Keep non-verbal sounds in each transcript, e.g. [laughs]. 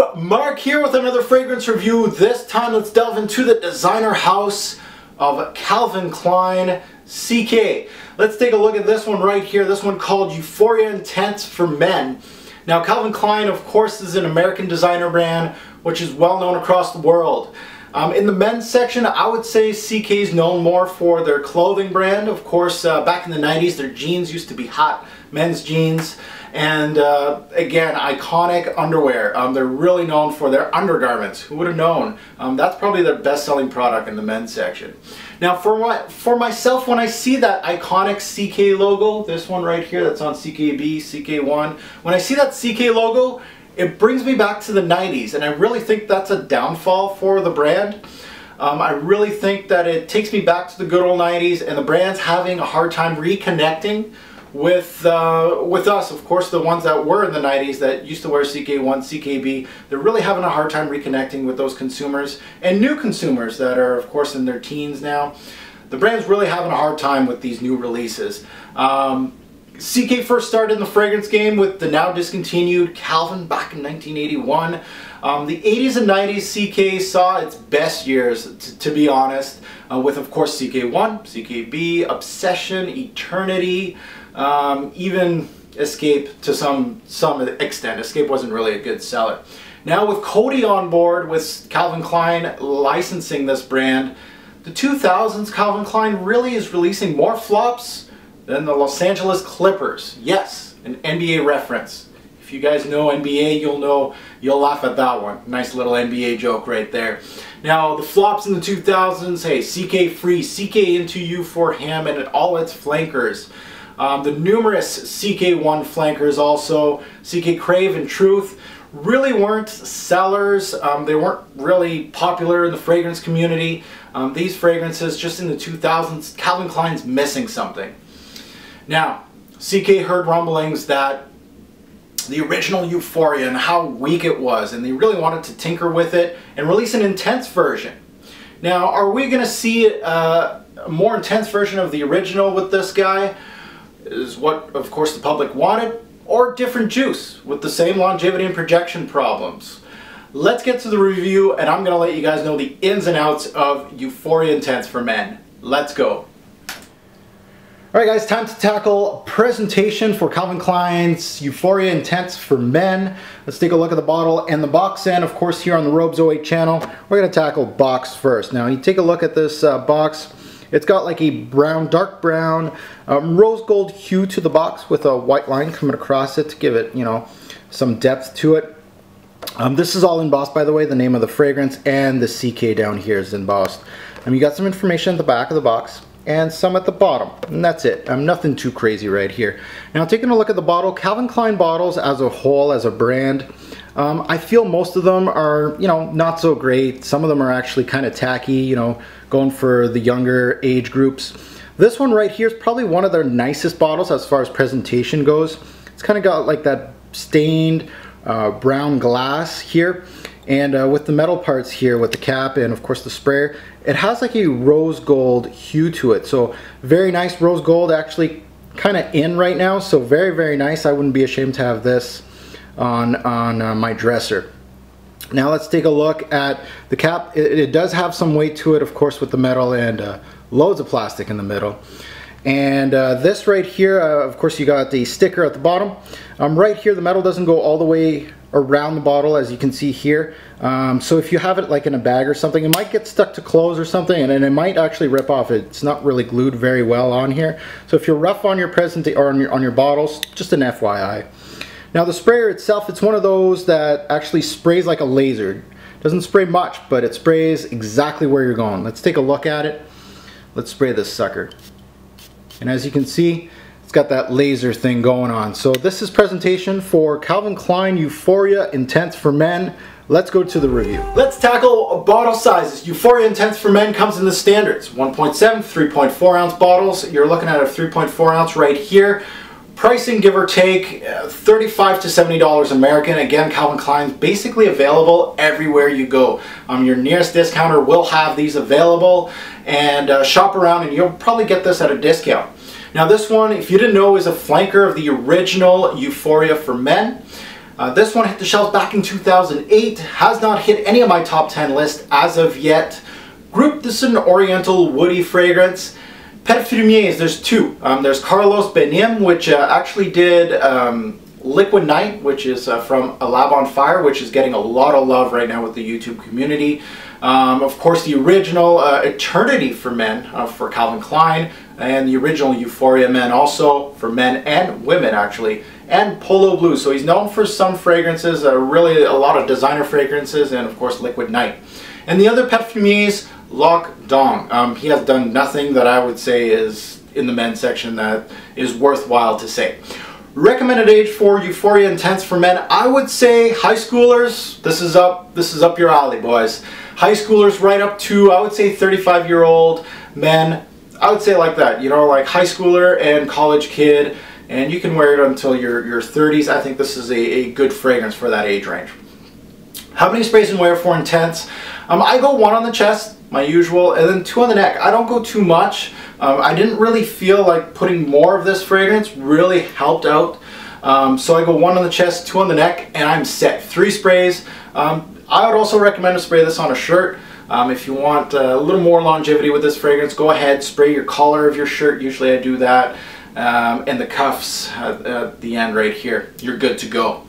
YouTube? Mark here with another fragrance review. This time let's delve into the designer house of Calvin Klein CK. Let's take a look at this one right here. This one called Euphoria Intense for Men. Now Calvin Klein of course is an American designer brand which is well known across the world. Um, in the men's section, I would say CK is known more for their clothing brand. Of course, uh, back in the 90s, their jeans used to be hot, men's jeans. And uh, again, iconic underwear. Um, they're really known for their undergarments. Who would have known? Um, that's probably their best-selling product in the men's section. Now, for my, for myself, when I see that iconic CK logo, this one right here that's on CK Be, CK1, when I see that CK logo, it brings me back to the 90s, and I really think that's a downfall for the brand. Um, I really think that it takes me back to the good old 90s, and the brand's having a hard time reconnecting with uh, with us, of course, the ones that were in the 90s that used to wear CK1, CK Be, they're really having a hard time reconnecting with those consumers and new consumers that are, of course, in their teens now. The brand's really having a hard time with these new releases. Um, CK first started in the fragrance game with the now discontinued Calvin back in 1981. Um, the 80s and 90s CK saw its best years, to be honest, uh, with of course CK1, CKB, Obsession, Eternity, um, even Escape to some, some extent. Escape wasn't really a good seller. Now with Coty on board, with Calvin Klein licensing this brand, the 2000s Calvin Klein really is releasing more flops than the Los Angeles Clippers. Yes, an NBA reference. If you guys know NBA, you'll know, you'll laugh at that one. Nice little NBA joke right there. Now, the flops in the 2000s, hey, CK Free, CK Into You for Him, and all its flankers. Um, the numerous CK1 flankers also, CK Crave and Truth, really weren't sellers. Um, they weren't really popular in the fragrance community. Um, these fragrances, just in the 2000s, Calvin Klein's missing something. Now, CK heard rumblings that the original Euphoria and how weak it was, and they really wanted to tinker with it and release an intense version. Now, are we going to see uh, a more intense version of the original with this guy? Is what, of course, the public wanted, or different juice with the same longevity and projection problems. Let's get to the review, and I'm going to let you guys know the ins and outs of Euphoria Intense for Men. Let's go. Alright guys, time to tackle presentation for Calvin Klein's Euphoria Intense for Men. Let's take a look at the bottle and the box and of course here on the Robes 08 channel, we're going to tackle box first. Now you take a look at this uh, box, it's got like a brown, dark brown, um, rose gold hue to the box with a white line coming across it to give it, you know, some depth to it. Um, this is all embossed, by the way, the name of the fragrance and the CK down here is embossed. Um, you got some information at the back of the box and some at the bottom and that's it I'm nothing too crazy right here now taking a look at the bottle Calvin Klein bottles as a whole as a brand um, I feel most of them are you know not so great. Some of them are actually kind of tacky you know going for the younger age groups. This one right here is probably one of their nicest bottles as far as presentation goes. It's kind of got like that stained uh, brown glass here. And uh, with the metal parts here with the cap and of course the sprayer it has like a rose gold hue to it. So very nice rose gold actually kind of in right now. So very very nice. I wouldn't be ashamed to have this on on uh, my dresser now let's take a look at the cap it, it, does have some weight to it of course with the metal and uh, loads of plastic in the middle and uh, this right here uh, of course you got the sticker at the bottom um, right here the metal doesn't go all the way around the bottle as you can see here. Um, so if you have it like in a bag or something, it might get stuck to clothes or something and then it might actually rip off. It's not really glued very well on here. So if you're rough on your present or on your, on your bottles, just an FYI. Now the sprayer itself, it's one of those that actually sprays like a laser. Doesn't spray much, but it sprays exactly where you're going. Let's take a look at it. Let's spray this sucker. And as you can see, it's got that laser thing going on. So this is presentation for Calvin Klein Euphoria Intense for Men. Let's go to the review. Let's tackle bottle sizes. Euphoria Intense for Men comes in the standards. 1.7, 3.4 ounce bottles. You're looking at a 3.4 ounce right here. Pricing, give or take, uh, 35 to $70 American. Again, Calvin Klein's basically available everywhere you go. Um, your nearest discounter will have these available and uh, shop around and you'll probably get this at a discount. Now this one, if you didn't know, is a flanker of the original Euphoria for Men. Uh, this one hit the shelves back in 2008, has not hit any of my top 10 list as of yet. Group, this is an oriental woody fragrance. Parfumiers, there's two. Um, there's Carlos Benaïm, which uh, actually did um, Liquid Night, which is uh, from A Lab on Fire, which is getting a lot of love right now with the YouTube community. Um, of course, the original uh, Eternity for Men uh, for Calvin Klein, and the original Euphoria Men also for men and women actually, and Polo Blue. So he's known for some fragrances, uh, really a lot of designer fragrances, and of course Liquid Night. And the other Parfumiers, Loc Dong. Um, he has done nothing that I would say is in the men's section that is worthwhile to say. Recommended age for Euphoria Intense for men, I would say high schoolers. This is up, this is up your alley, boys. High schoolers right up to, I would say 35 year old men. I would say like that, you know, like high schooler and college kid, and you can wear it until your, your 30s. I think this is a, a good fragrance for that age range. How many sprays and wear for Intense? Um, I go one on the chest, my usual, and then two on the neck. I don't go too much. Um, I didn't really feel like putting more of this fragrance really helped out. Um, so I go one on the chest, two on the neck, and I'm set. Three sprays. Um, I would also recommend to spray this on a shirt. Um, if you want a little more longevity with this fragrance, go ahead, spray your collar of your shirt. Usually I do that. Um, and the cuffs at, at the end right here. You're good to go.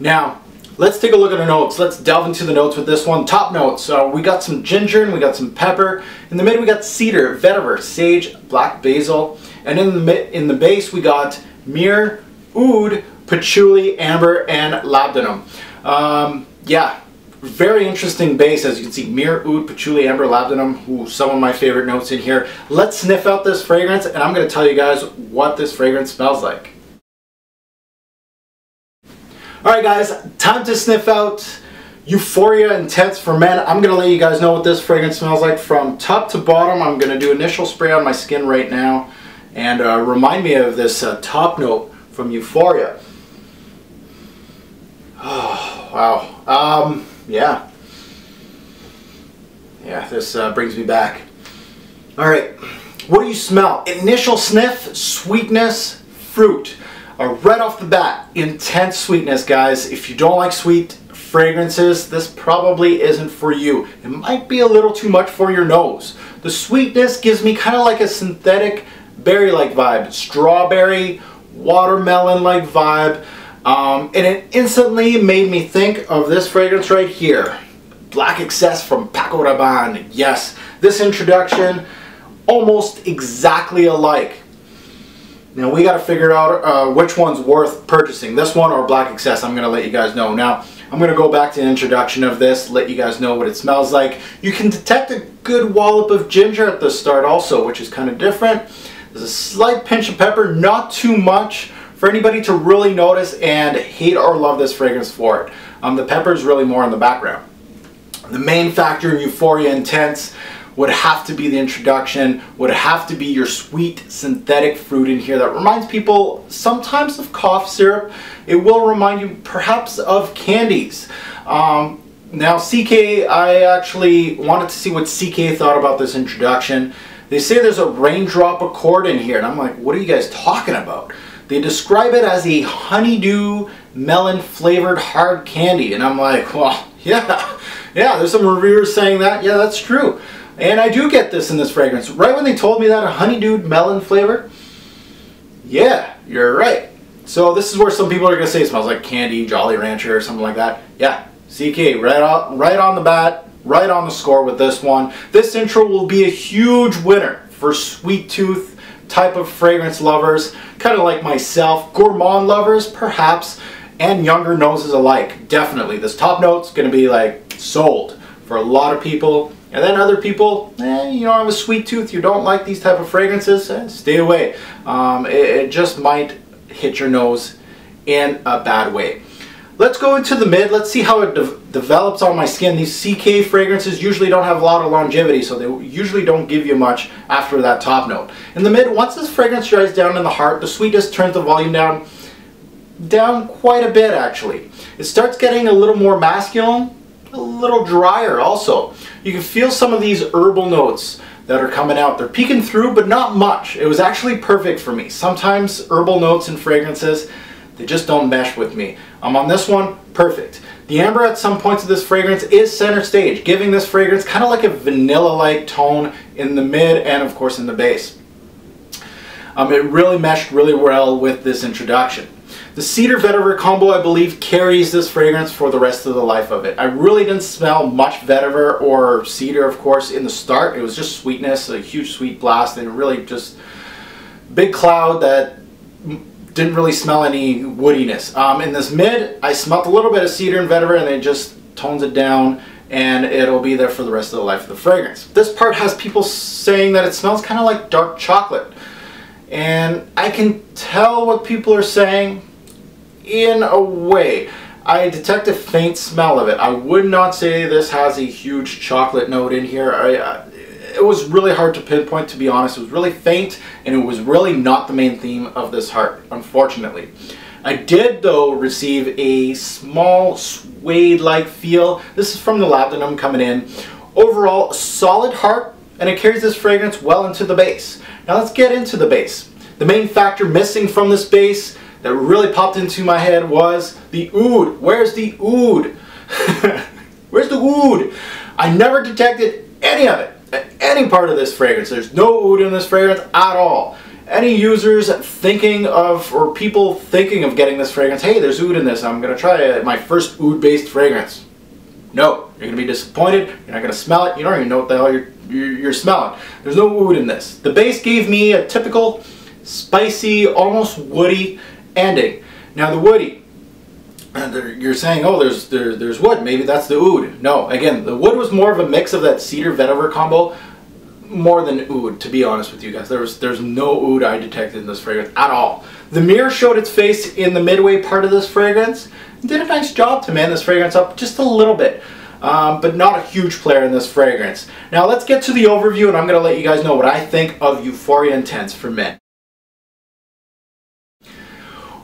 Now, Let's take a look at our notes. Let's delve into the notes with this one. Top notes. So we got some ginger and we got some pepper. In the mid we got cedar, vetiver, sage, black basil. And in the in the base we got myrrh, oud, patchouli, amber, and labdanum. Um, yeah, very interesting base as you can see myrrh, oud, patchouli, amber, labdanum. Ooh, some of my favorite notes in here. Let's sniff out this fragrance and I'm going to tell you guys what this fragrance smells like. Alright guys, time to sniff out Euphoria Intense for Men. I'm going to let you guys know what this fragrance smells like from top to bottom. I'm going to do initial spray on my skin right now and uh, remind me of this uh, top note from Euphoria. Oh, [sighs] wow. Um, yeah. Yeah, this uh, brings me back. Alright, what do you smell? Initial sniff, sweetness, fruit. Uh, right off the bat, intense sweetness, guys. If you don't like sweet fragrances, this probably isn't for you. It might be a little too much for your nose. The sweetness gives me kind of like a synthetic berry-like vibe. Strawberry, watermelon-like vibe. Um, and it instantly made me think of this fragrance right here. Black XS from Paco Rabanne. Yes, this introduction, almost exactly alike. Now we got to figure out uh, which one's worth purchasing, this one or Black XS. I'm going to let you guys know. Now I'm going to go back to the introduction of this, let you guys know what it smells like. You can detect a good wallop of ginger at the start also, which is kind of different. There's a slight pinch of pepper, not too much for anybody to really notice and hate or love this fragrance for it. Um, the pepper is really more in the background. The main factor in Euphoria Intense would have to be the introduction, would have to be your sweet synthetic fruit in here that reminds people sometimes of cough syrup. It will remind you perhaps of candies. Um, now CK, I actually wanted to see what CK thought about this introduction. They say there's a raindrop accord in here and I'm like, what are you guys talking about? They describe it as a honeydew melon flavored hard candy and I'm like, well, [laughs] yeah, yeah, there's some reviewers saying that. Yeah, that's true. And I do get this in this fragrance. Right when they told me that, a honeydewed melon flavor, yeah, you're right. So this is where some people are going to say it smells like candy, Jolly Rancher or something like that. Yeah, CK, right on, right on the bat, right on the score with this one. This intro will be a huge winner for sweet tooth type of fragrance lovers, kind of like myself, gourmand lovers perhaps, and younger noses alike. Definitely, this top note's going to be like sold for a lot of people and then other people, eh, you know, I have a sweet tooth, you don't like these type of fragrances, eh, stay away. Um, it, it, just might hit your nose in a bad way. Let's go into the mid. Let's see how it de develops on my skin. These CK fragrances usually don't have a lot of longevity, so they usually don't give you much after that top note. In the mid, once this fragrance dries down in the heart, the sweetness turns the volume down, down quite a bit actually. It starts getting a little more masculine, a little drier also. You can feel some of these herbal notes that are coming out. They're peeking through, but not much. It was actually perfect for me. Sometimes herbal notes and fragrances, They just don't mesh with me. I'm on this one, perfect. The amber at some points of this fragrance is center stage, giving this fragrance kind of like a vanilla-like tone in the mid and of course in the base. Um, it really meshed really well with this introduction. The cedar vetiver combo, I believe, carries this fragrance for the rest of the life of it. I really didn't smell much vetiver or cedar, of course, in the start. It was just sweetness, a huge sweet blast, and really just big cloud that didn't really smell any woodiness. Um, in this mid, I smelled a little bit of cedar and vetiver, and it just tones it down and it'll be there for the rest of the life of the fragrance. This part has people saying that it smells kind of like dark chocolate. And I can tell what people are saying in a way. I detect a faint smell of it. I would not say this has a huge chocolate note in here. I, I, it was really hard to pinpoint to be honest. It was really faint and it was really not the main theme of this heart, unfortunately. I did though receive a small suede-like feel. This is from the Labdanum coming in. Overall, solid heart and it carries this fragrance well into the base. Now let's get into the base. The main factor missing from this base that really popped into my head was the oud. Where's the oud? [laughs] Where's the oud? I never detected any of it, any part of this fragrance. There's no oud in this fragrance at all. Any users thinking of, or people thinking of getting this fragrance, hey, there's oud in this, I'm going to try it, my first oud-based fragrance. No, you're going to be disappointed, you're not going to smell it, you don't even know what the hell you're, you're, you're smelling. There's no oud in this. The base gave me a typical spicy, almost woody ending. Now the woody, you're saying, oh, there's there, there's wood. Maybe that's the oud. No, again, the wood was more of a mix of that cedar vetiver combo, more than oud. To be honest with you guys, there was there's no oud I detected in this fragrance at all. The myrrh showed its face in the midway part of this fragrance. Did a nice job to man this fragrance up just a little bit. Um, but not a huge player in this fragrance. Now let's get to the overview and I'm going to let you guys know what I think of Euphoria Intense for men.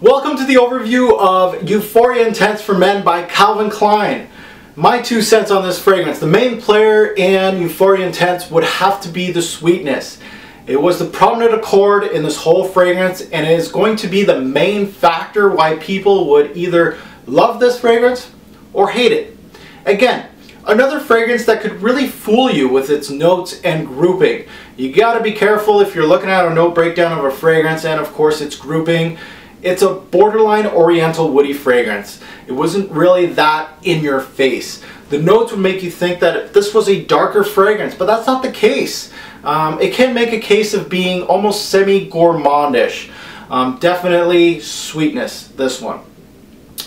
Welcome to the overview of Euphoria Intense for Men by Calvin Klein. My two cents on this fragrance. The main player in Euphoria Intense would have to be the sweetness. It was the prominent accord in this whole fragrance and it is going to be the main factor why people would either love this fragrance or hate it. Again, another fragrance that could really fool you with its notes and grouping. You gotta be careful if you're looking at a note breakdown of a fragrance and of course its grouping. It's a borderline oriental woody fragrance. It wasn't really that in your face. The notes would make you think that this was a darker fragrance, but that's not the case. Um, it can make a case of being almost semi-gourmandish. Um, definitely sweetness, this one.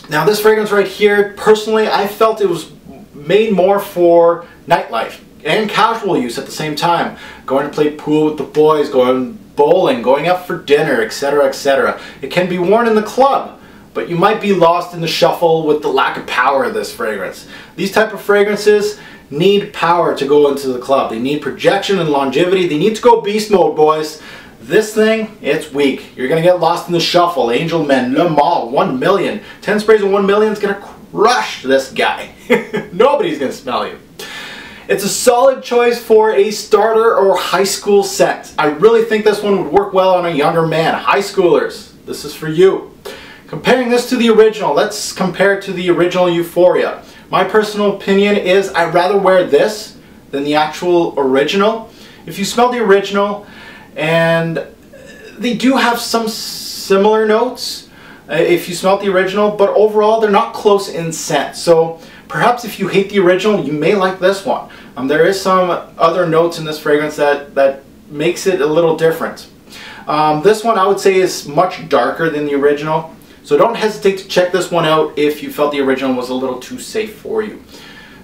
Now this fragrance right here, personally, I felt it was made more for nightlife and casual use at the same time. Going to play pool with the boys, going bowling, going out for dinner, etc., etc. It can be worn in the club, but you might be lost in the shuffle with the lack of power of this fragrance. These type of fragrances need power to go into the club. They need projection and longevity. They need to go beast mode, boys. This thing, it's weak. You're to get lost in the shuffle. Angel Men, Le Male, 1 million. 10 sprays of 1 million is going to crush this guy. [laughs] Nobody's going to smell you. It's a solid choice for a starter or high school set. I really think this one would work well on a younger man. High schoolers, this is for you. Comparing this to the original, let's compare it to the original Euphoria. My personal opinion is I'd rather wear this than the actual original. If you smell the original, and they do have some similar notes if you smell the original, but overall they're not close in scent. So Perhaps if you hate the original, you may like this one. Um, there is some other notes in this fragrance that, that makes it a little different. Um, this one I would say is much darker than the original. So don't hesitate to check this one out if you felt the original was a little too safe for you.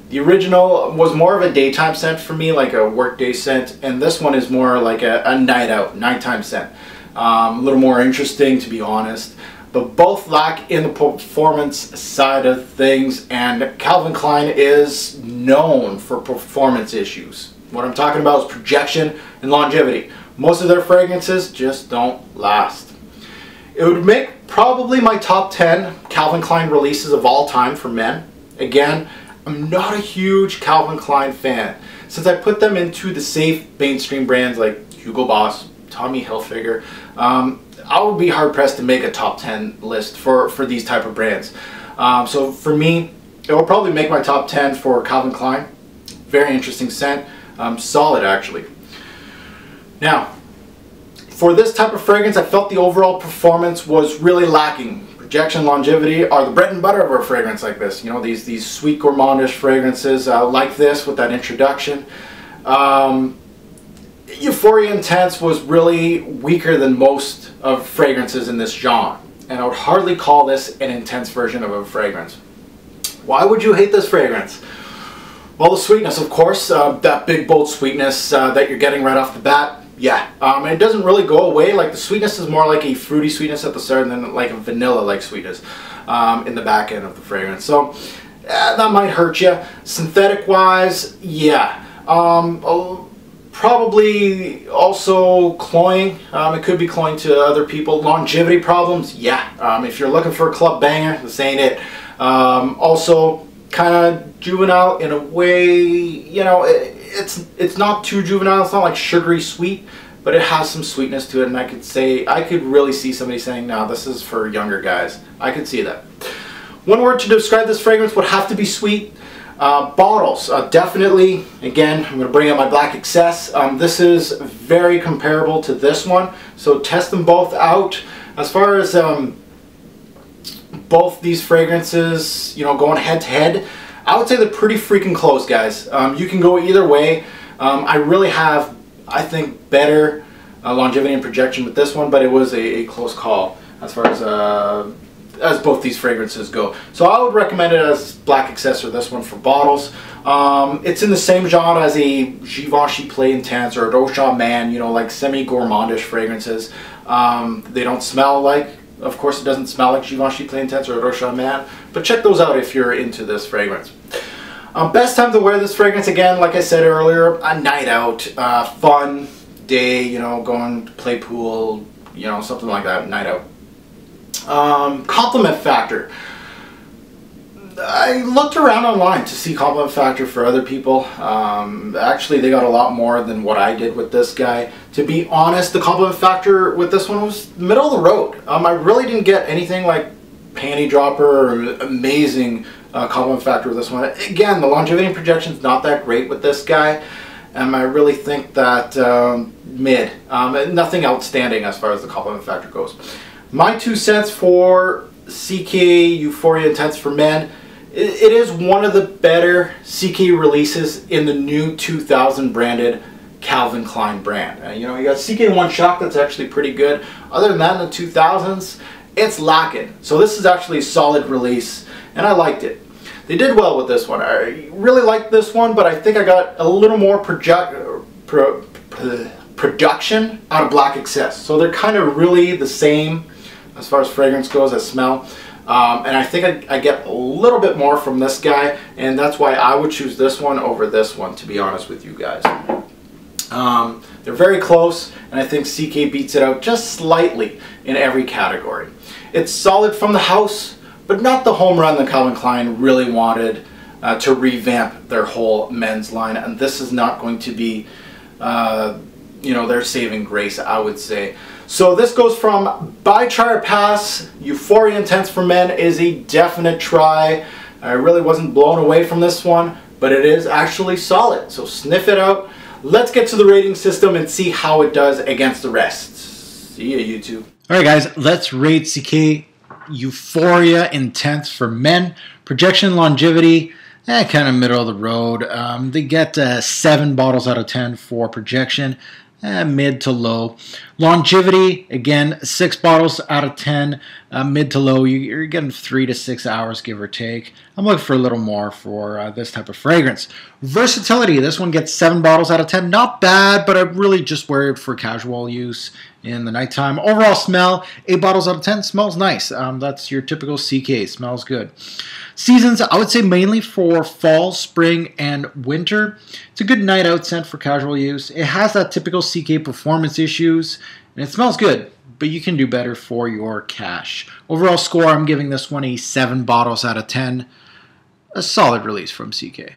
The original was more of a daytime scent for me, like a workday scent, and this one is more like a, a night out, nighttime scent. Um, a little more interesting to be honest but both lack in the performance side of things and Calvin Klein is known for performance issues. What I'm talking about is projection and longevity. Most of their fragrances just don't last. It would make probably my top 10 Calvin Klein releases of all time for men. Again, I'm not a huge Calvin Klein fan. Since I put them into the safe mainstream brands like Hugo Boss, Tommy Hilfiger, um, I would be hard pressed to make a top 10 list for, for these type of brands. Um, so for me, it will probably make my top 10 for Calvin Klein. Very interesting scent. Um, solid actually. Now, for this type of fragrance, I felt the overall performance was really lacking. Projection longevity are the bread and butter of a fragrance like this. You know, these, these sweet gourmandish fragrances uh, like this with that introduction. Um, Euphoria Intense was really weaker than most of fragrances in this genre. And I would hardly call this an intense version of a fragrance. Why would you hate this fragrance? Well, the sweetness, of course, uh, that big bold sweetness uh, that you're getting right off the bat. Yeah, um, it doesn't really go away. Like the sweetness is more like a fruity sweetness at the start and then like a vanilla-like sweetness um, in the back end of the fragrance. So that might hurt you. Synthetic-wise, yeah. Um, probably also cloying. Um, it could be cloying to other people. Longevity problems, yeah. Um, if you're looking for a club banger, this ain't it. Um, also, kind of juvenile in a way, you know, it, it's it's not too juvenile. It's not like sugary sweet, but it has some sweetness to it. And I could say, I could really see somebody saying, "No, this is for younger guys." I could see that. One word to describe this fragrance would have to be sweet. Uh, bottles, uh, definitely, again, I'm going to bring out my Black XS. Um, this is very comparable to this one, so test them both out. As far as um, both these fragrances, you know, going head to head, I would say they're pretty freaking close, guys. Um, you can go either way. Um, I really have, I think, better uh, longevity and projection with this one, but it was a, a close call as far as uh, as both these fragrances go. So I would recommend it as Black XS or this one for bottles. Um, it's in the same genre as a Givenchy Play Intense or a Rochas Man, you know, like semi-gourmandish fragrances. Um, they don't smell like, of course it doesn't smell like Givenchy Play Intense or a Rochas Man, but check those out if you're into this fragrance. Um, best time to wear this fragrance, again, like I said earlier, a night out, uh, fun day, you know, going to play pool, you know, something like that, night out. Um, compliment factor. I looked around online to see compliment factor for other people. Um, actually, they got a lot more than what I did with this guy. To be honest, the compliment factor with this one was middle of the road. Um, I really didn't get anything like panty dropper or amazing uh, compliment factor with this one. Again, the longevity projection is not that great with this guy. And I really think that um, mid. Um, nothing outstanding as far as the compliment factor goes. My two cents for CK Euphoria Intense for Men. It is one of the better CK releases in the new 2000 branded Calvin Klein brand. Uh, you know, you got CK1 Shock that's actually pretty good. Other than that, in the 2000s, it's lacking. So this is actually a solid release, and I liked it. They did well with this one. I really liked this one, but I think I got a little more project, pro, pro, production out of Black XS. So they're kind of really the same as far as fragrance goes, as smell. Um, and I think I, I, get a little bit more from this guy, and that's why I would choose this one over this one, to be honest with you guys. Um, they're very close, and I think CK beats it out just slightly in every category. It's solid from the house, but not the home run that Calvin Klein really wanted uh, to revamp their whole men's line, and this is not going to be, uh, you know, their saving grace, I would say. So this goes from By Try Pass, Euphoria Intense for Men is a definite try. I really wasn't blown away from this one, but it is actually solid. So sniff it out. Let's get to the rating system and see how it does against the rest. See ya, YouTube. Alright guys, let's rate CK Euphoria Intense for Men. Projection longevity, eh, kind of middle of the road. Um, they get uh, 7 bottles out of 10 for projection eh, mid to low. Longevity, again, six bottles out of 10, uh, mid to low. You're getting three to six hours, give or take. I'm looking for a little more for uh, this type of fragrance. Versatility, this one gets seven bottles out of 10. Not bad, but I really just wear it for casual use in the nighttime. Overall smell, eight bottles out of 10. Smells nice. Um, that's your typical CK. Smells good. Seasons, I would say mainly for fall, spring, and winter. It's a good night out scent for casual use. It has that typical CK performance issues, and it smells good, but you can do better for your cash. Overall score, I'm giving this one a 7 bottles out of 10. A solid release from CK.